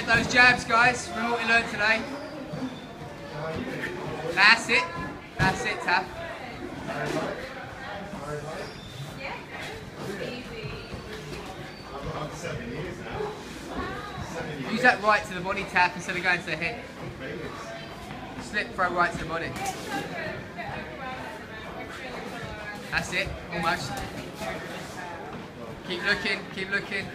those jabs, guys. Remember what we learned today? That's it. That's it, Taff. Use that right to the body tap instead of going to the head. Slip, throw right to the body. That's it, almost. Keep looking, keep looking.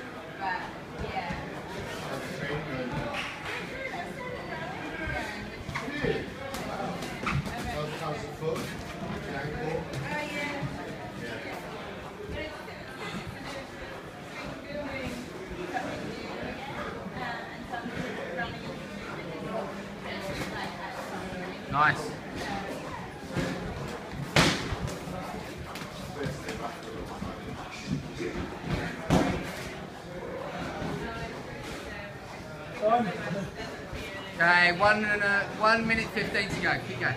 Nice. Okay, one and a, one minute fifteen to go. Keep going.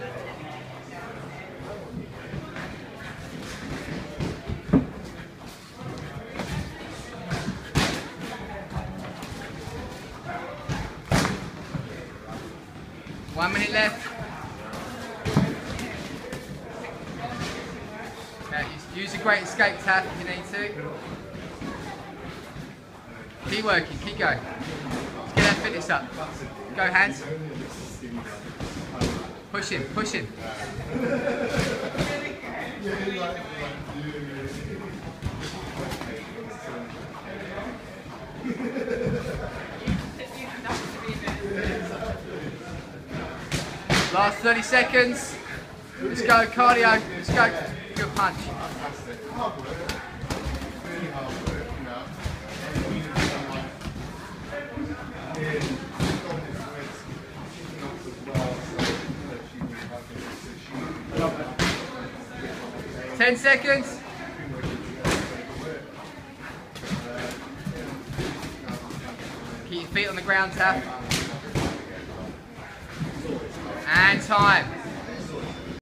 One minute left. Use a great escape tap if you need to. Keep working, keep going. That fitness up. Go Hans. Push him, push him. Last 30 seconds. Let's go, cardio. Let's go. Good punch. Ten seconds. Keep your feet on the ground, Taff. And time.